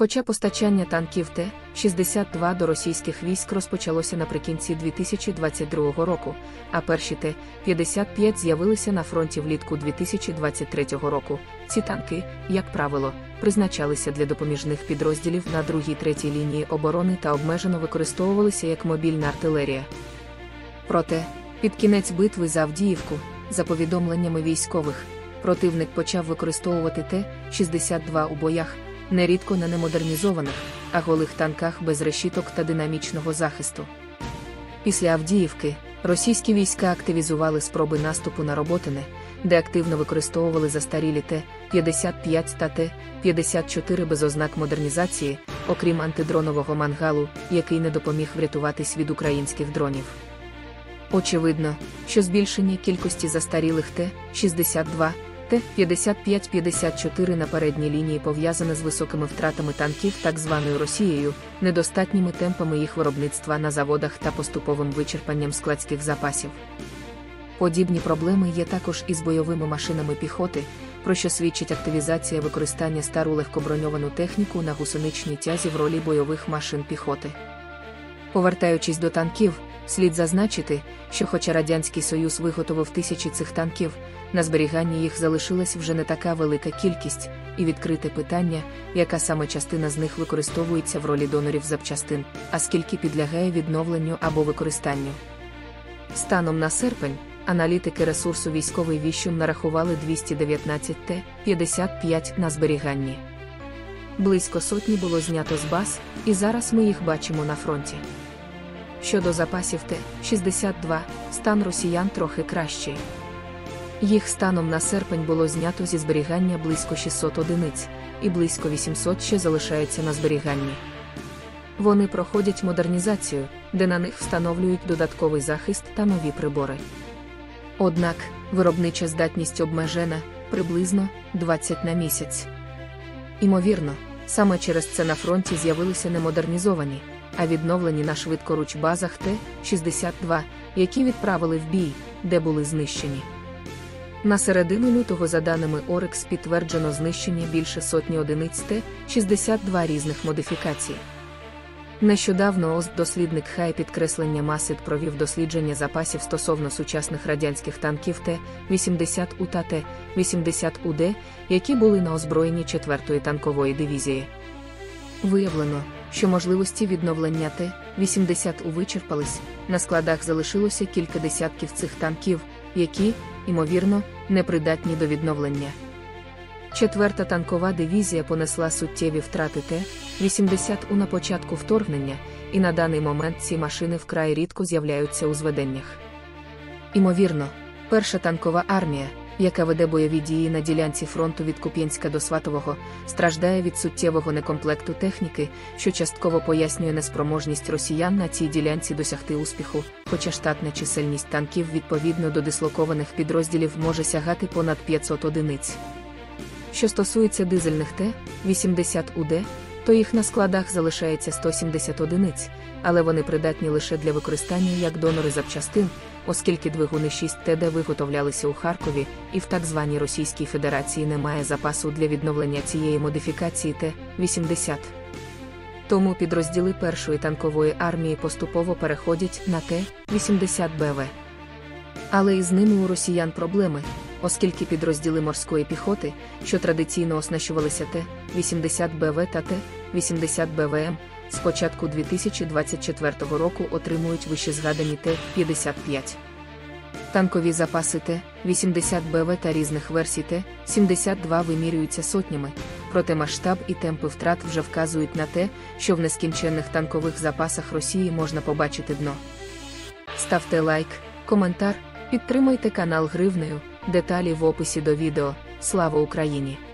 Хоча постачання танків Т-62 до російських військ розпочалося наприкінці 2022 року, а перші Т-55 з'явилися на фронті влітку 2023 року. Ці танки, як правило, призначалися для допоміжних підрозділів на другій третій лінії оборони та обмежено використовувалися як мобільна артилерія. Проте, під кінець битви за Авдіївку, за повідомленнями військових, противник почав використовувати Т-62 у боях нерідко на немодернізованих, а голих танках без решіток та динамічного захисту. Після Авдіївки російські війська активізували спроби наступу на Роботине, де активно використовували застарілі Т-55 та Т-54 без ознак модернізації, окрім антидронового мангалу, який не допоміг врятуватись від українських дронів. Очевидно, що збільшення кількості застарілих Т-62 Т-55-54 на передній лінії пов'язане з високими втратами танків так званою Росією, недостатніми темпами їх виробництва на заводах та поступовим вичерпанням складських запасів. Подібні проблеми є також із бойовими машинами піхоти, про що свідчить активізація використання стару легкоброньовану техніку на гусеничній тязі в ролі бойових машин піхоти. Повертаючись до танків, слід зазначити, що, хоча Радянський Союз виготовив тисячі цих танків, на зберіганні їх залишилась вже не така велика кількість, і відкрите питання, яка саме частина з них використовується в ролі донорів запчастин, а скільки підлягає відновленню або використанню. Станом на серпень, аналітики ресурсу військовий віщун нарахували 219 Т-55 на зберіганні. Близько сотні було знято з баз, і зараз ми їх бачимо на фронті. Щодо запасів Т-62, стан росіян трохи кращий. Їх станом на серпень було знято зі зберігання близько 600 одиниць, і близько 800 ще залишається на зберіганні. Вони проходять модернізацію, де на них встановлюють додатковий захист та нові прибори. Однак, виробнича здатність обмежена приблизно 20 на місяць. Імовірно, саме через це на фронті з'явилися немодернізовані, а відновлені на швидкоруч базах Т-62, які відправили в бій, де були знищені. На середину лютого, за даними Орекс, підтверджено знищення більше сотні одиниць Т-62 різних модифікацій. Нещодавно ОСД дослідник Хай підкреслення Масит провів дослідження запасів стосовно сучасних радянських танків Т-80У та Т-80УД, які були на озброєнні 4-ї танкової дивізії. Виявлено, що можливості відновлення Т-80У вичерпались, на складах залишилося кілька десятків цих танків, які, ймовірно, непридатні до відновлення. Четверта танкова дивізія понесла суттєві втрати Т-80 у на початку вторгнення, і на даний момент ці машини вкрай рідко з'являються у зведеннях. Імовірно, перша танкова армія, яка веде бойові дії на ділянці фронту від Куп'янська до Сватового, страждає від суттєвого некомплекту техніки, що частково пояснює неспроможність росіян на цій ділянці досягти успіху, хоча штатна чисельність танків відповідно до дислокованих підрозділів може сягати понад 500 одиниць. Що стосується дизельних Т-80УД, то їх на складах залишається 170 одиниць, але вони придатні лише для використання як донори запчастин, оскільки двигуни 6 ТД виготовлялися у Харкові, і в так званій Російській Федерації немає запасу для відновлення цієї модифікації Т-80. Тому підрозділи першої танкової армії поступово переходять на Т-80БВ. Але із ними у росіян проблеми, оскільки підрозділи морської піхоти, що традиційно оснащувалися Т-80БВ та Т-80БВМ, з початку 2024 року отримують вищезгадані Т-55. Танкові запаси Т-80БВ та різних версій Т-72 вимірюються сотнями, проте масштаб і темпи втрат вже вказують на те, що в нескінченних танкових запасах Росії можна побачити дно. Ставте лайк, коментар, підтримайте канал гривнею, деталі в описі до відео. Слава Україні!